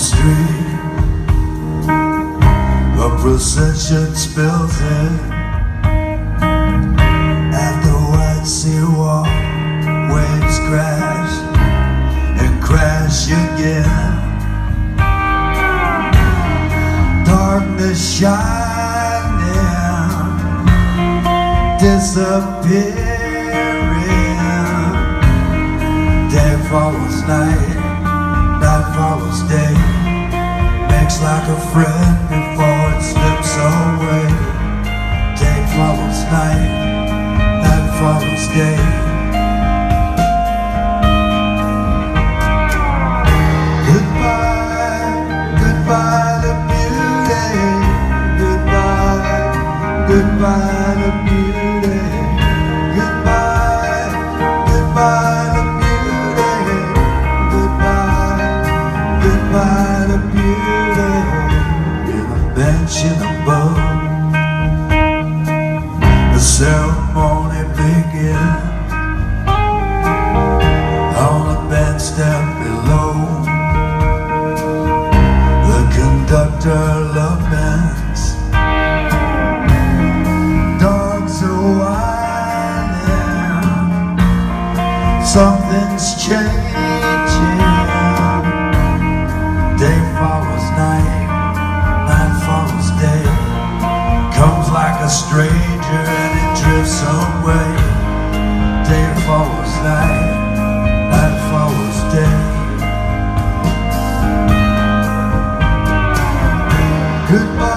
street A procession spills in At the white sea wall Waves crash and crash again. Darkness shining Disappearing. Day follows night. Like a friend before it slips away. Day follows night Night follows day boat The ceremony begins. On bench step below. The conductor laments. Dogs are whining. Something's changed stranger and it drifts away. Day follows night, night follows day. Goodbye.